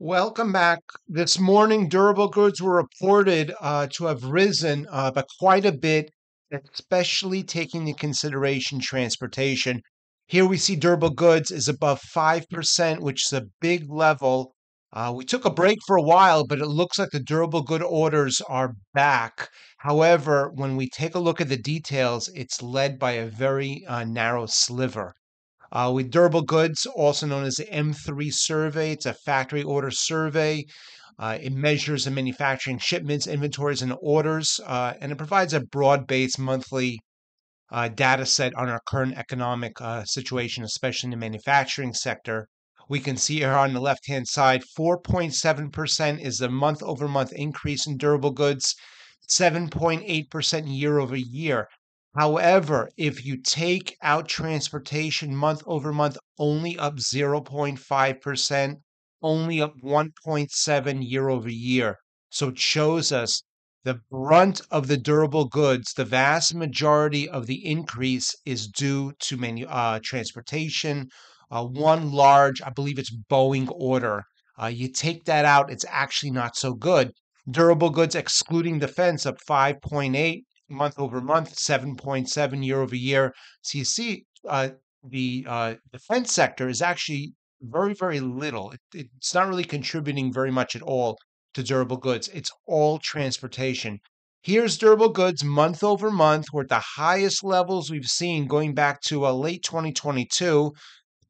Welcome back. This morning, durable goods were reported uh, to have risen uh, by quite a bit, especially taking into consideration transportation. Here we see durable goods is above 5%, which is a big level. Uh, we took a break for a while, but it looks like the durable good orders are back. However, when we take a look at the details, it's led by a very uh, narrow sliver. Uh, with durable goods, also known as the M3 survey, it's a factory order survey. Uh, it measures the manufacturing shipments, inventories, and orders, uh, and it provides a broad based monthly uh, data set on our current economic uh, situation, especially in the manufacturing sector. We can see here on the left hand side 4.7% is the month over month increase in durable goods, 7.8% year over year. However, if you take out transportation month over month, only up 0.5%, only up 1.7 year over year. So it shows us the brunt of the durable goods, the vast majority of the increase is due to uh, transportation. Uh, one large, I believe it's Boeing order. Uh, you take that out, it's actually not so good. Durable goods excluding defense up 5.8 month over month, 7.7 year over year. So you see uh, the uh, defense sector is actually very, very little. It, it's not really contributing very much at all to durable goods. It's all transportation. Here's durable goods month over month. We're at the highest levels we've seen going back to uh, late 2022.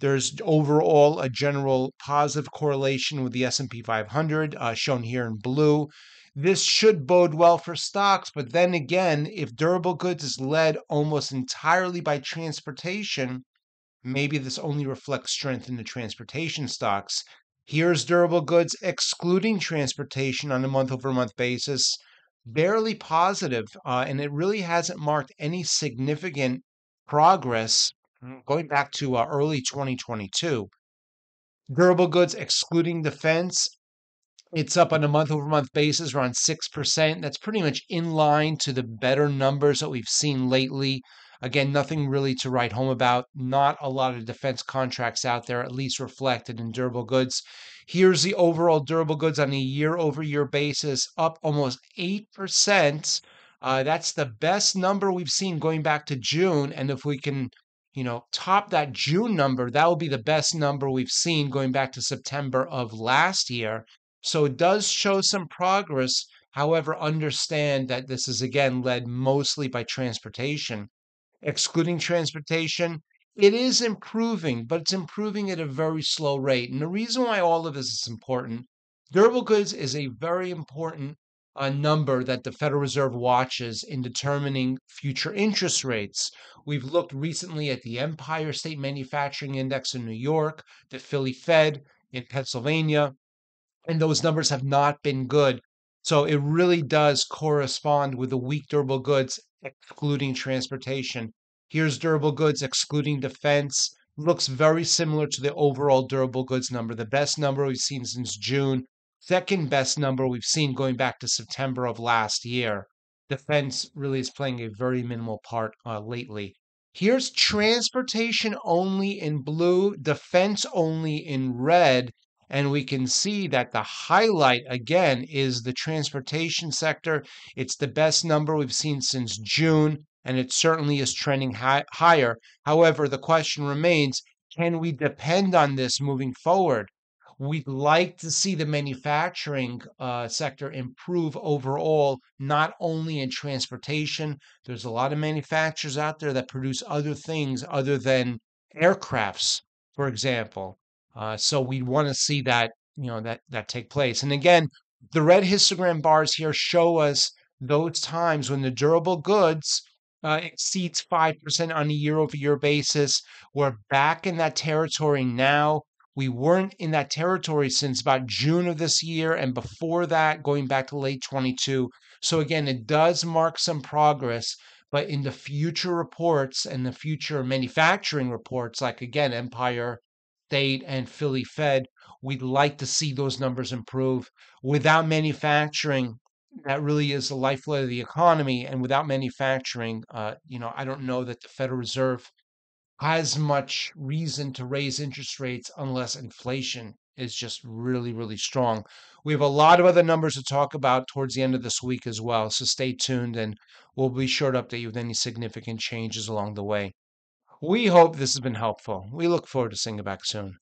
There's overall a general positive correlation with the S&P 500 uh, shown here in blue. This should bode well for stocks, but then again, if durable goods is led almost entirely by transportation, maybe this only reflects strength in the transportation stocks. Here's durable goods excluding transportation on a month over month basis, barely positive, uh, and it really hasn't marked any significant progress going back to uh, early 2022. Durable goods excluding defense it's up on a month over month basis around 6%. That's pretty much in line to the better numbers that we've seen lately. Again, nothing really to write home about. Not a lot of defense contracts out there, at least reflected in durable goods. Here's the overall durable goods on a year over year basis, up almost 8%. Uh, that's the best number we've seen going back to June. And if we can, you know, top that June number, that will be the best number we've seen going back to September of last year. So it does show some progress. However, understand that this is again led mostly by transportation. Excluding transportation, it is improving, but it's improving at a very slow rate. And the reason why all of this is important durable goods is a very important uh, number that the Federal Reserve watches in determining future interest rates. We've looked recently at the Empire State Manufacturing Index in New York, the Philly Fed in Pennsylvania, and those numbers have not been good. So it really does correspond with the weak durable goods, excluding transportation. Here's durable goods excluding defense. Looks very similar to the overall durable goods number, the best number we've seen since June, second best number we've seen going back to September of last year. Defense really is playing a very minimal part uh, lately. Here's transportation only in blue, defense only in red. And we can see that the highlight again is the transportation sector. It's the best number we've seen since June, and it certainly is trending high, higher. However, the question remains can we depend on this moving forward? We'd like to see the manufacturing uh, sector improve overall, not only in transportation. There's a lot of manufacturers out there that produce other things other than aircrafts, for example. Uh, so we want to see that you know that that take place. And again, the red histogram bars here show us those times when the durable goods uh, exceeds 5% on a year over year basis. We're back in that territory now. We weren't in that territory since about June of this year, and before that, going back to late 22. So, again, it does mark some progress, but in the future reports and the future manufacturing reports, like again, Empire State and Philly Fed, we'd like to see those numbers improve. Without manufacturing, that really is the lifeblood of the economy. And without manufacturing, uh, you know, I don't know that the Federal Reserve has much reason to raise interest rates unless inflation is just really, really strong. We have a lot of other numbers to talk about towards the end of this week as well. So stay tuned and we'll be sure to update you with any significant changes along the way. We hope this has been helpful. We look forward to seeing you back soon.